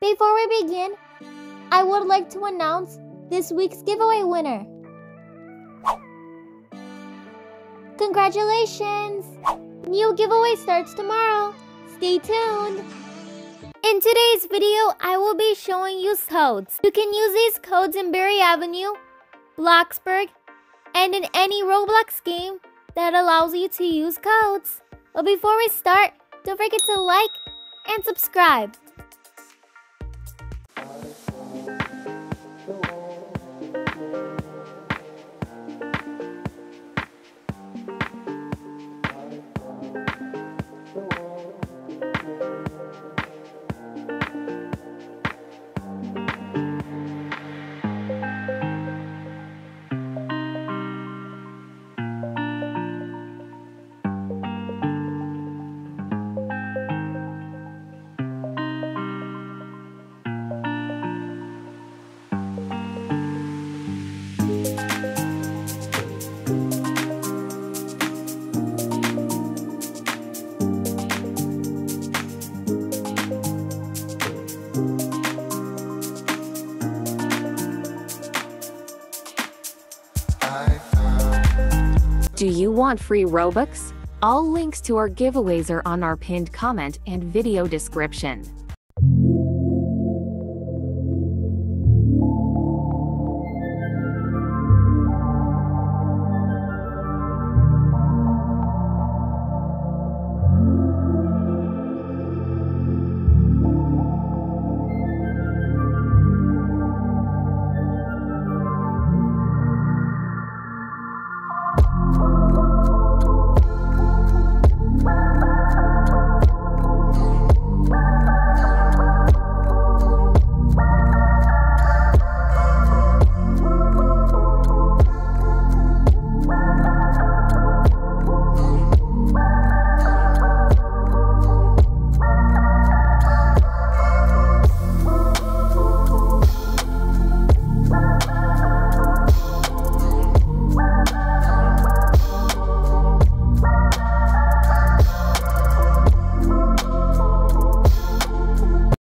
Before we begin, I would like to announce this week's giveaway winner. Congratulations! New giveaway starts tomorrow. Stay tuned. In today's video, I will be showing you codes. You can use these codes in Berry Avenue, Bloxburg, and in any Roblox game that allows you to use codes. But before we start, don't forget to like and subscribe. Do you want free Robux? All links to our giveaways are on our pinned comment and video description.